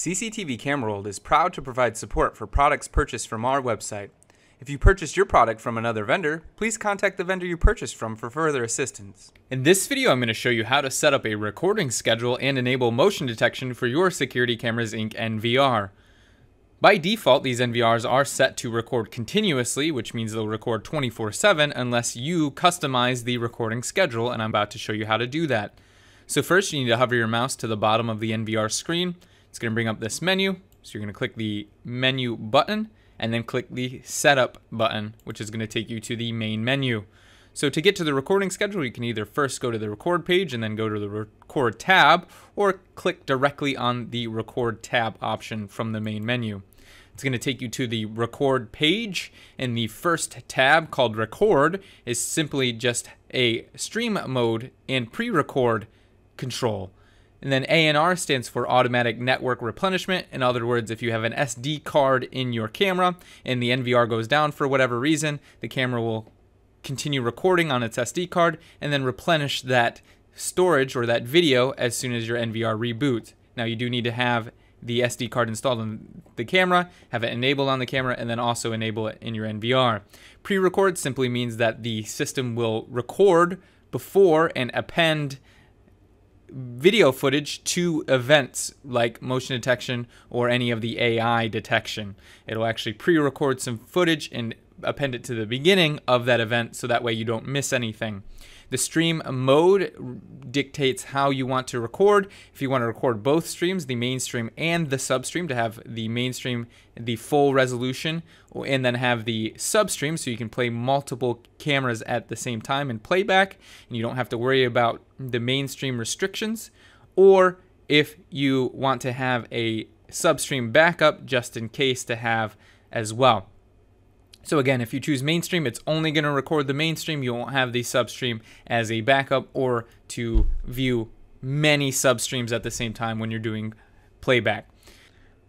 CCTV Camera World is proud to provide support for products purchased from our website. If you purchased your product from another vendor, please contact the vendor you purchased from for further assistance. In this video, I'm going to show you how to set up a recording schedule and enable motion detection for your Security Cameras Inc. NVR. By default, these NVRs are set to record continuously, which means they'll record 24-7 unless you customize the recording schedule, and I'm about to show you how to do that. So first, you need to hover your mouse to the bottom of the NVR screen. It's going to bring up this menu. So you're going to click the menu button and then click the setup button, which is going to take you to the main menu. So to get to the recording schedule, you can either first go to the record page and then go to the record tab or click directly on the record tab option from the main menu. It's going to take you to the record page, and the first tab called record is simply just a stream mode and pre-record control. And then ANR stands for automatic network replenishment. In other words, if you have an SD card in your camera and the NVR goes down for whatever reason, the camera will continue recording on its SD card and then replenish that storage or that video as soon as your NVR reboots. Now you do need to have the SD card installed on the camera, have it enabled on the camera, and then also enable it in your NVR. Pre-record simply means that the system will record before and append video footage to events like motion detection or any of the AI detection. It'll actually pre-record some footage and append it to the beginning of that event so that way you don't miss anything. The stream mode dictates how you want to record. If you want to record both streams, the mainstream and the substream, to have the mainstream the full resolution, and then have the substream so you can play multiple cameras at the same time and playback, and you don't have to worry about the mainstream restrictions. Or if you want to have a substream backup just in case to have as well. So again, if you choose mainstream, it's only going to record the mainstream. You won't have the substream as a backup or to view many substreams at the same time when you're doing playback.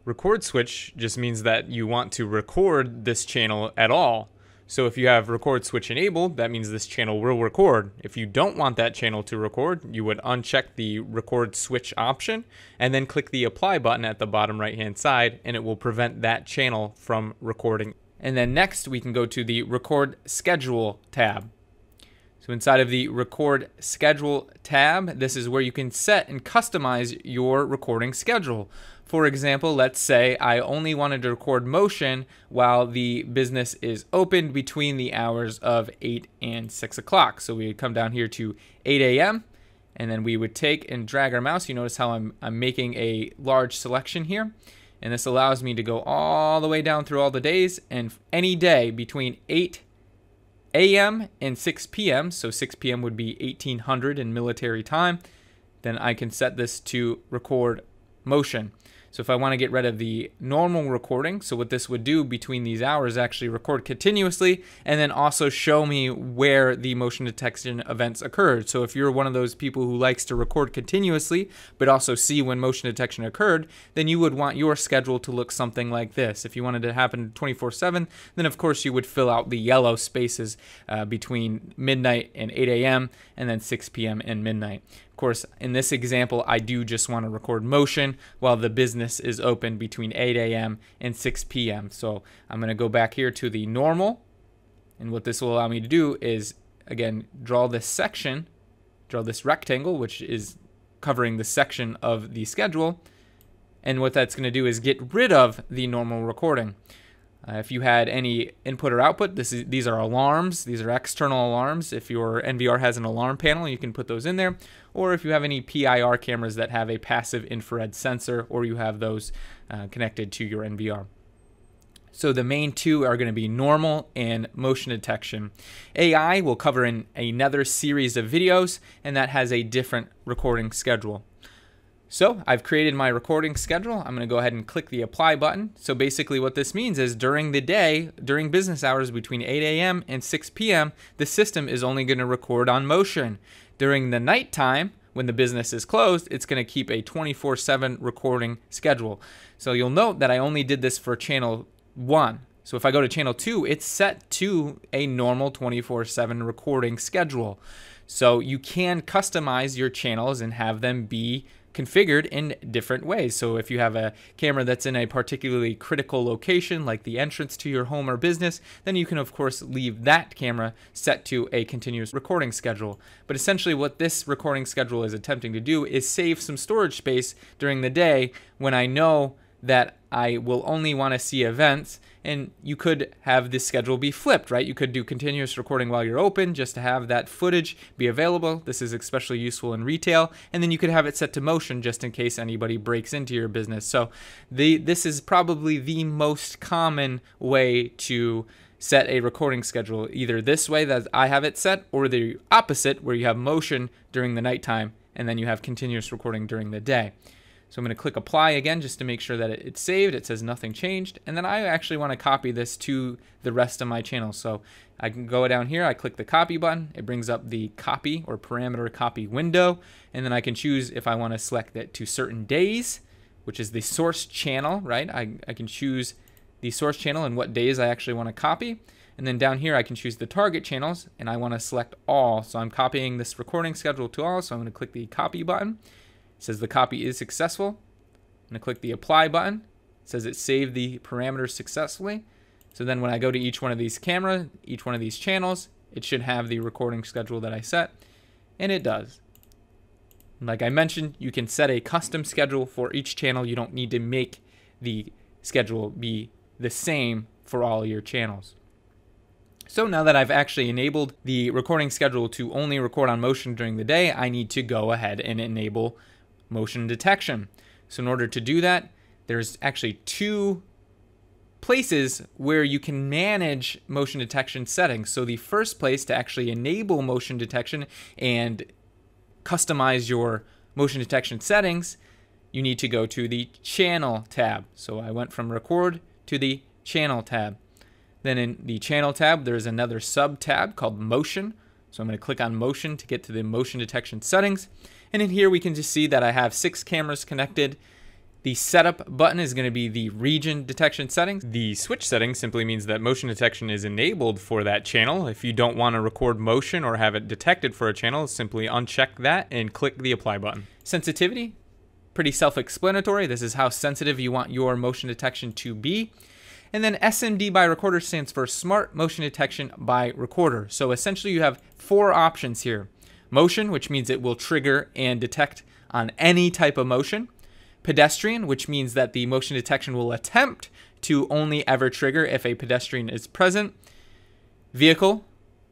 Record switch just means that you want to record this channel at all. So if you have record switch enabled, that means this channel will record. If you don't want that channel to record, you would uncheck the record switch option and then click the apply button at the bottom right hand side and it will prevent that channel from recording and then next we can go to the record schedule tab. So inside of the record schedule tab, this is where you can set and customize your recording schedule. For example, let's say I only wanted to record motion while the business is open between the hours of 8 and 6 o'clock. So we would come down here to 8 a.m. and then we would take and drag our mouse. You notice how I'm, I'm making a large selection here and this allows me to go all the way down through all the days and any day between 8 a.m. and 6 p.m. So 6 p.m. would be 1800 in military time. Then I can set this to record motion. So if I want to get rid of the normal recording, so what this would do between these hours actually record continuously and then also show me where the motion detection events occurred. So if you're one of those people who likes to record continuously but also see when motion detection occurred, then you would want your schedule to look something like this. If you wanted to happen 24/7, then of course you would fill out the yellow spaces uh, between midnight and 8 a.m. and then 6 p.m. and midnight course, in this example, I do just want to record motion while the business is open between 8 a.m. and 6 p.m. So I'm going to go back here to the normal. And what this will allow me to do is, again, draw this section, draw this rectangle, which is covering the section of the schedule. And what that's going to do is get rid of the normal recording. Uh, if you had any input or output, is, these are alarms. These are external alarms. If your NVR has an alarm panel, you can put those in there. Or if you have any PIR cameras that have a passive infrared sensor, or you have those uh, connected to your NVR. So the main two are going to be normal and motion detection. AI will cover in another series of videos, and that has a different recording schedule. So I've created my recording schedule. I'm going to go ahead and click the apply button. So basically what this means is during the day, during business hours between 8 a.m. and 6 p.m., the system is only going to record on motion. During the nighttime, when the business is closed, it's going to keep a 24-7 recording schedule. So you'll note that I only did this for channel 1. So if I go to channel 2, it's set to a normal 24-7 recording schedule. So you can customize your channels and have them be configured in different ways. So if you have a camera that's in a particularly critical location, like the entrance to your home or business, then you can of course leave that camera set to a continuous recording schedule. But essentially what this recording schedule is attempting to do is save some storage space during the day when I know that I will only want to see events and you could have this schedule be flipped, right? You could do continuous recording while you're open just to have that footage be available. This is especially useful in retail. And then you could have it set to motion just in case anybody breaks into your business. So the this is probably the most common way to set a recording schedule, either this way that I have it set or the opposite where you have motion during the nighttime and then you have continuous recording during the day. So I'm going to click apply again just to make sure that it's saved. It says nothing changed. And then I actually want to copy this to the rest of my channel. So I can go down here, I click the copy button. It brings up the copy or parameter copy window. And then I can choose if I want to select that to certain days, which is the source channel, right? I, I can choose the source channel and what days I actually want to copy. And then down here, I can choose the target channels and I want to select all. So I'm copying this recording schedule to all. So I'm going to click the copy button. It says the copy is successful. I'm going to click the apply button. It says it saved the parameters successfully. So then when I go to each one of these camera, each one of these channels, it should have the recording schedule that I set. And it does. Like I mentioned, you can set a custom schedule for each channel. You don't need to make the schedule be the same for all your channels. So now that I've actually enabled the recording schedule to only record on motion during the day, I need to go ahead and enable motion detection. So in order to do that, there's actually two places where you can manage motion detection settings. So the first place to actually enable motion detection and customize your motion detection settings, you need to go to the channel tab. So I went from record to the channel tab. Then in the channel tab, there's another sub tab called motion. So I'm going to click on motion to get to the motion detection settings. And in here we can just see that I have six cameras connected. The setup button is going to be the region detection settings. The switch setting simply means that motion detection is enabled for that channel. If you don't want to record motion or have it detected for a channel, simply uncheck that and click the apply button. Sensitivity, pretty self-explanatory. This is how sensitive you want your motion detection to be. And then SMD by recorder stands for Smart Motion Detection by Recorder. So essentially you have four options here motion, which means it will trigger and detect on any type of motion. Pedestrian, which means that the motion detection will attempt to only ever trigger if a pedestrian is present. Vehicle,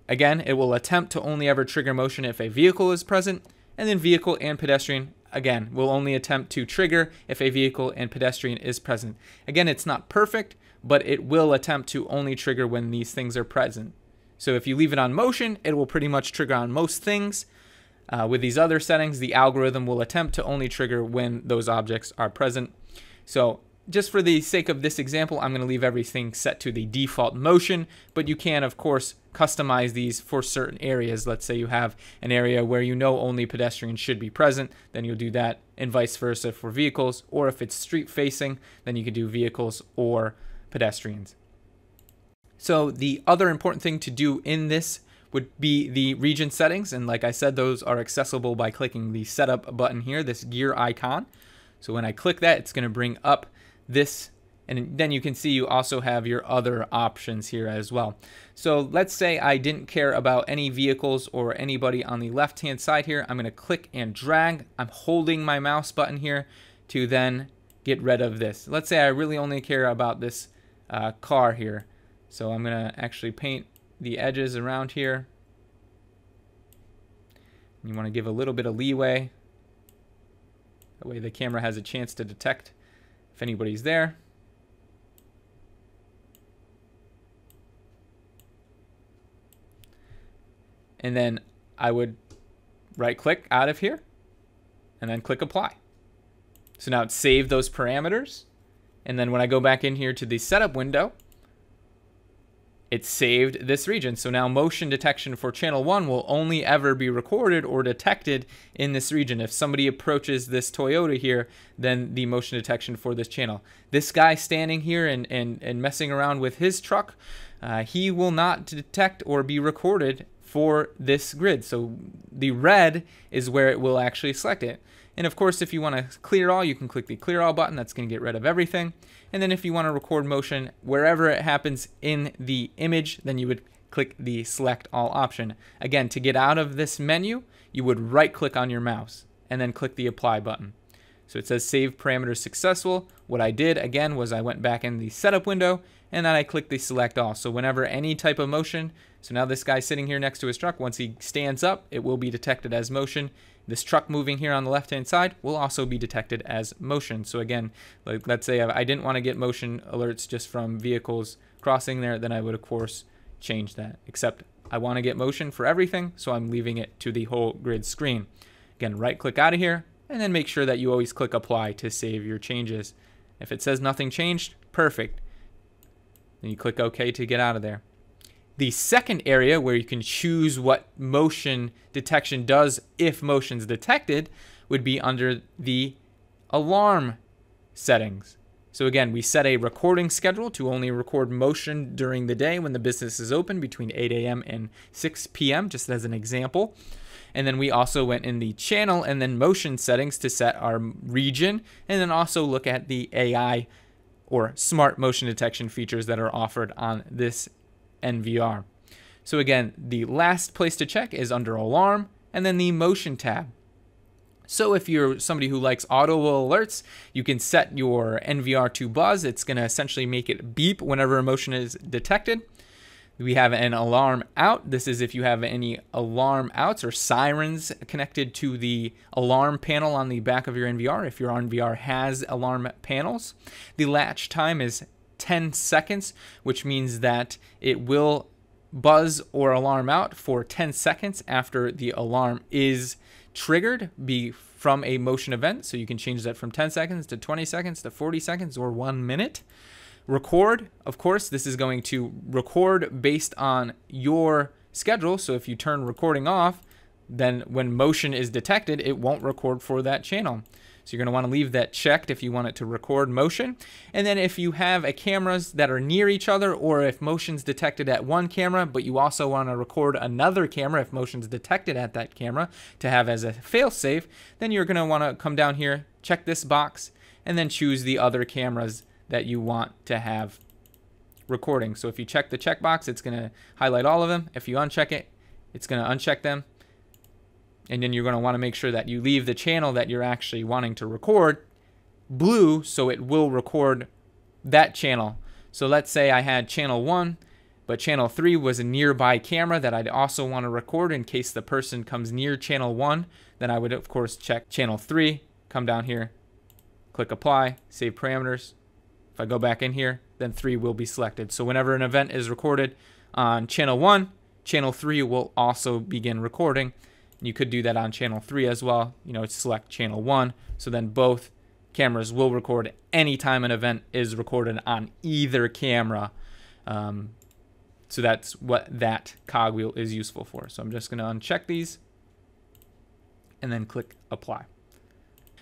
again, it will attempt to only ever trigger motion if a vehicle is present. And then vehicle and pedestrian, again, will only attempt to trigger if a vehicle and pedestrian is present. Again, it's not perfect, but it will attempt to only trigger when these things are present. So if you leave it on motion, it will pretty much trigger on most things. Uh, with these other settings, the algorithm will attempt to only trigger when those objects are present. So just for the sake of this example, I'm going to leave everything set to the default motion, but you can, of course, customize these for certain areas. Let's say you have an area where you know only pedestrians should be present, then you'll do that, and vice versa for vehicles. Or if it's street facing, then you can do vehicles or pedestrians. So the other important thing to do in this would be the region settings. And like I said, those are accessible by clicking the setup button here, this gear icon. So when I click that, it's gonna bring up this and then you can see you also have your other options here as well. So let's say I didn't care about any vehicles or anybody on the left hand side here. I'm gonna click and drag. I'm holding my mouse button here to then get rid of this. Let's say I really only care about this uh, car here. So I'm going to actually paint the edges around here. You want to give a little bit of leeway. That way the camera has a chance to detect if anybody's there. And then I would right click out of here and then click apply. So now it's saved those parameters. And then when I go back in here to the setup window, it saved this region. So now motion detection for channel one will only ever be recorded or detected in this region. If somebody approaches this Toyota here, then the motion detection for this channel. This guy standing here and, and, and messing around with his truck, uh, he will not detect or be recorded for this grid. So the red is where it will actually select it. And of course, if you want to clear all, you can click the clear all button. That's going to get rid of everything. And then if you want to record motion wherever it happens in the image, then you would click the select all option. Again, to get out of this menu, you would right click on your mouse and then click the apply button. So it says save parameters successful. What I did again was I went back in the setup window and then I click the select all. So whenever any type of motion, so now this guy sitting here next to his truck, once he stands up, it will be detected as motion. This truck moving here on the left hand side will also be detected as motion. So again, like let's say I didn't want to get motion alerts just from vehicles crossing there, then I would of course change that. Except I want to get motion for everything, so I'm leaving it to the whole grid screen. Again, right click out of here, and then make sure that you always click apply to save your changes. If it says nothing changed, perfect. Then you click OK to get out of there. The second area where you can choose what motion detection does if motion is detected would be under the alarm settings. So again, we set a recording schedule to only record motion during the day when the business is open between 8 a.m. and 6 p.m., just as an example. And then we also went in the channel and then motion settings to set our region and then also look at the AI or smart motion detection features that are offered on this NVR. So again, the last place to check is under alarm and then the motion tab. So if you're somebody who likes audible alerts, you can set your NVR to buzz. It's going to essentially make it beep whenever a motion is detected. We have an alarm out. This is if you have any alarm outs or sirens connected to the alarm panel on the back of your NVR, if your NVR has alarm panels. The latch time is 10 seconds, which means that it will buzz or alarm out for 10 seconds after the alarm is triggered be from a motion event. So you can change that from 10 seconds to 20 seconds to 40 seconds or one minute. Record, of course, this is going to record based on your schedule. So if you turn recording off, then when motion is detected, it won't record for that channel. So you're going to want to leave that checked if you want it to record motion. And then if you have a cameras that are near each other or if motion's detected at one camera, but you also want to record another camera if motion's detected at that camera to have as a failsafe, then you're going to want to come down here, check this box, and then choose the other cameras that you want to have recording. So if you check the checkbox, it's going to highlight all of them. If you uncheck it, it's going to uncheck them. And then you're going to want to make sure that you leave the channel that you're actually wanting to record blue so it will record that channel. So let's say I had channel 1, but channel 3 was a nearby camera that I'd also want to record in case the person comes near channel 1. Then I would, of course, check channel 3, come down here, click apply, save parameters, if I go back in here, then 3 will be selected. So whenever an event is recorded on channel 1, channel 3 will also begin recording. You could do that on channel 3 as well. You know, select channel 1. So then both cameras will record anytime an event is recorded on either camera. Um, so that's what that cogwheel is useful for. So I'm just going to uncheck these and then click apply.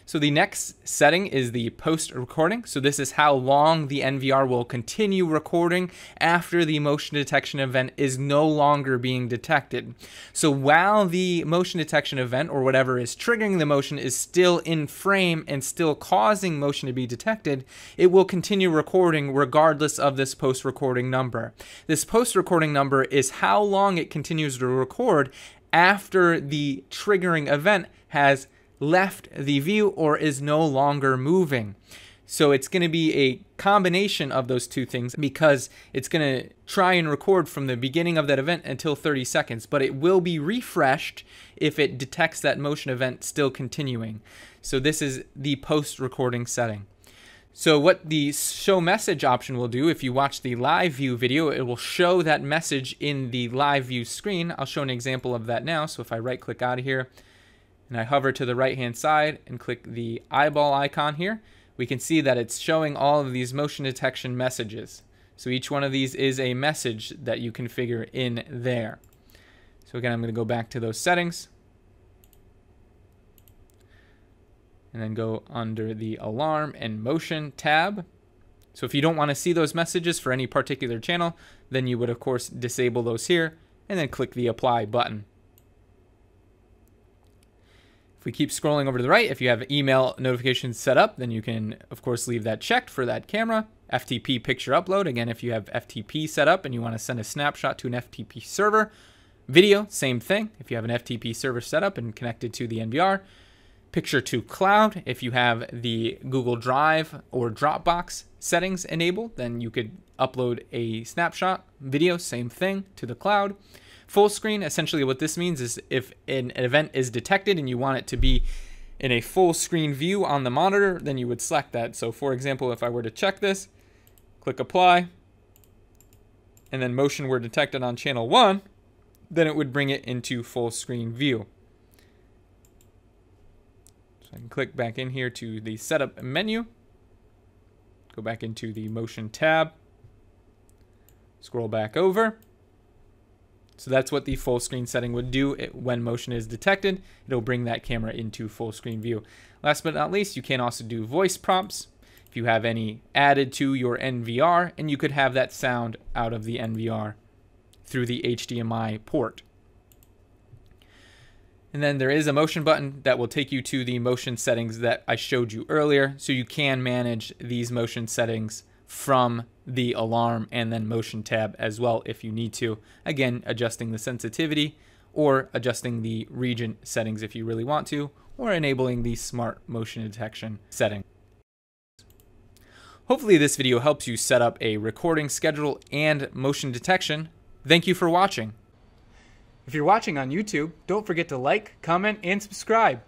So the next setting is the post recording. So this is how long the NVR will continue recording after the motion detection event is no longer being detected. So while the motion detection event or whatever is triggering the motion is still in frame and still causing motion to be detected, it will continue recording regardless of this post recording number. This post recording number is how long it continues to record after the triggering event has left the view or is no longer moving. So it's going to be a combination of those two things because it's going to try and record from the beginning of that event until 30 seconds, but it will be refreshed if it detects that motion event still continuing. So this is the post recording setting. So what the show message option will do, if you watch the live view video, it will show that message in the live view screen. I'll show an example of that now. So if I right click out of here, and I hover to the right hand side and click the eyeball icon here, we can see that it's showing all of these motion detection messages. So each one of these is a message that you configure in there. So again, I'm going to go back to those settings and then go under the alarm and motion tab. So if you don't want to see those messages for any particular channel, then you would of course disable those here and then click the apply button. We keep scrolling over to the right, if you have email notifications set up, then you can, of course, leave that checked for that camera. FTP picture upload, again, if you have FTP set up and you want to send a snapshot to an FTP server. Video, same thing. If you have an FTP server set up and connected to the NVR. Picture to cloud, if you have the Google Drive or Dropbox settings enabled, then you could upload a snapshot. Video, same thing, to the cloud. Full screen, essentially what this means is if an event is detected and you want it to be in a full screen view on the monitor, then you would select that. So for example, if I were to check this, click apply, and then motion were detected on channel one, then it would bring it into full screen view. So I can click back in here to the setup menu, go back into the motion tab, scroll back over, so that's what the full screen setting would do it, when motion is detected. It'll bring that camera into full screen view. Last but not least, you can also do voice prompts if you have any added to your NVR, and you could have that sound out of the NVR through the HDMI port. And then there is a motion button that will take you to the motion settings that I showed you earlier. So you can manage these motion settings from the alarm and then motion tab as well if you need to. Again, adjusting the sensitivity or adjusting the region settings if you really want to, or enabling the smart motion detection setting. Hopefully this video helps you set up a recording schedule and motion detection. Thank you for watching. If you're watching on YouTube, don't forget to like, comment, and subscribe.